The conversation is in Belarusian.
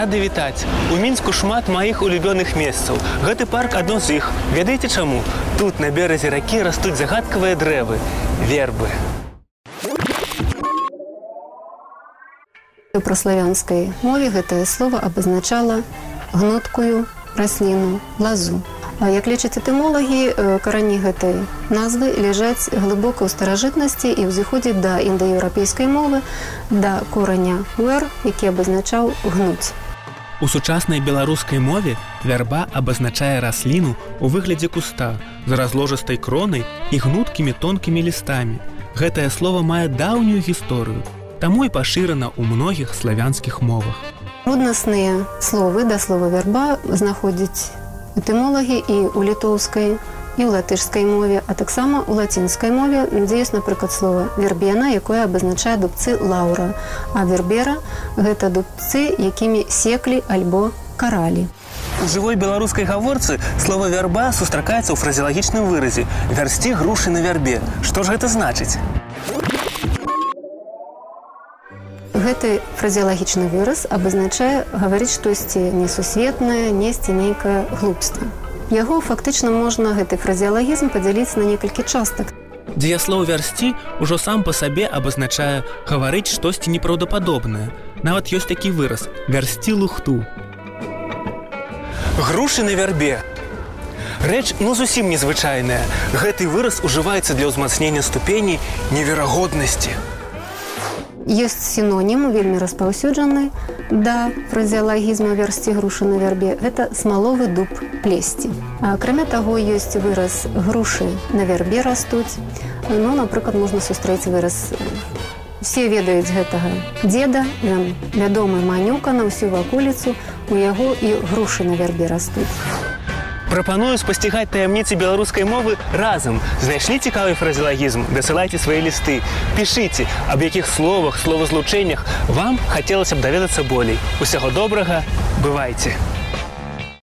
рады вітаць. У мінску шмат маіх улюбёных месцаў. Гэты парк адно з іх. Ведаеце чаму? Тут на беразе ракі растуць загадкавыя дрэвы, вербы. У праславянскай мове гэтае слово абазначала гнуткую расліну лазу. Як лічаць этымолагі, карані гэтай назвы ляжаць глыбока ў старажытнасці і ўзыходзіць да індаеўрапейскай мовы да кораня уэр, які абазначаў гнуць. У сучаснай беларускай мове вярба абазначае расліну ў выглядзе куста з разложастай кронай і гнуткімі тонкімі лістамі. Гэтае слово мае даўнюю гісторыю, таму і пашырана ў многіх славянскіх мовах. Роднасныя словы да слова вярба знаходзяць этымолагі і ў літоўскай і ў латышскай мове, а таксама ў лацінскай мове, дзе ёсць, напрыклад слова вербена, якое абазначае дубцы лаўра, а вербера гэта дубцы, якімі секлі альбо каралі. У жывой беларускай гаворцы слова вярба сустракаецца ў фразеалагічным выразе вярсці грушы на вярбе. Што ж гэта значыць? Гэты фразеалагічны выраз абазначае гаварыць штосьці несусветнае, несці нейкае глупства. Яго фактычна можна гэты фразеалагізм падзяліць на некалькі частак. Дзеяслоў вярсці ўжо сам па сабе абазначае гаварыць штосьці непраўдападобнае. Нават ёсць такі выраз вярсці лухту. Грушы на вярбе. Рэч ну зусім незвычайная. Гэты выраз ужываецца для ўзмацнення ступеней неверагоднасці. Ёсць сінонім вельмі распаўсюджаны да фразеалагізма вярсці грушы на вярбе. Гэта смаловы дуб плесці. Акрамя таго ёсць выраз грушы на вярбе растуць. Ну, напрыклад, можна сустрэць выраз все ведаюць гэтага деда, ён вядомы манюка на ўсю ваколіцу, у яго і грушы на вярбе растуць. Прапаную спасцігаць таямніцы беларускай мовы разам. Знайшлі цікавы фразеалагізм, дасылайце свае лісты. Пішыце, аб якіх словах, словазлучэннях вам хацелася б даведацца болей. Усяго добрага, бывайце.